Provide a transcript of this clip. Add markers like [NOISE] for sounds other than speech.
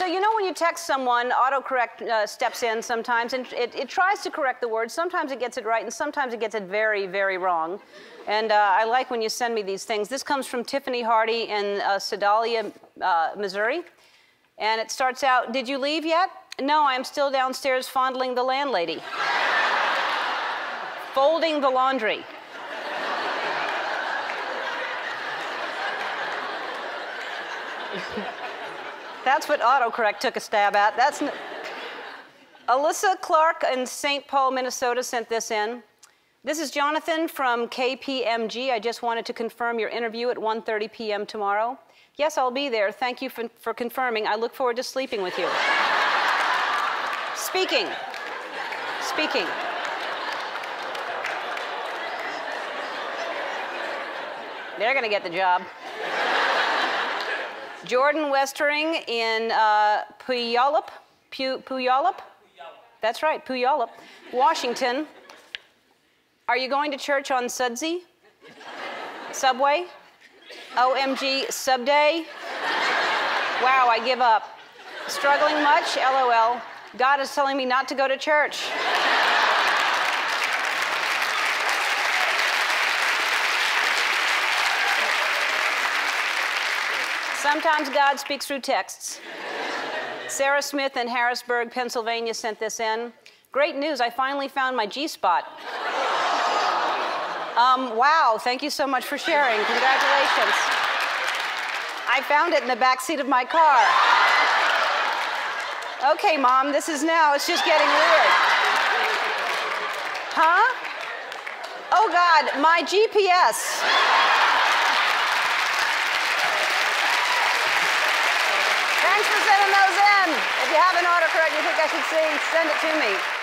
So you know when you text someone, autocorrect uh, steps in sometimes, and it, it, tries to correct the word. Sometimes it gets it right, and sometimes it gets it very, very wrong. And uh, I like when you send me these things. This comes from Tiffany Hardy in uh, Sedalia, uh, Missouri. And it starts out, did you leave yet? No, I'm still downstairs fondling the landlady. [LAUGHS] Folding the laundry. [LAUGHS] That's what autocorrect took a stab at. That's Alyssa Clark in St. Paul, Minnesota sent this in. This is Jonathan from KPMG. I just wanted to confirm your interview at 1:30 p.m. tomorrow. Yes, I'll be there. Thank you for, for confirming. I look forward to sleeping with you. Speaking. Speaking. They're going to get the job. Jordan Westering in uh, Puyallup, Pu- Puyallup? That's right, Puyallup, Washington. Are you going to church on Sudsy? Subway? OMG, sub day? Wow, I give up. Struggling much? LOL. God is telling me not to go to church. Sometimes God speaks through texts. Sarah Smith in Harrisburg, Pennsylvania sent this in. Great news, I finally found my G spot. Um, wow, thank you so much for sharing. Congratulations. I found it in the back seat of my car. Okay, mom, this is now, it's just getting weird. Huh? Oh, God, my GPS. Thanks for sending those in. If you have an autocorrect you think I should see, send it to me.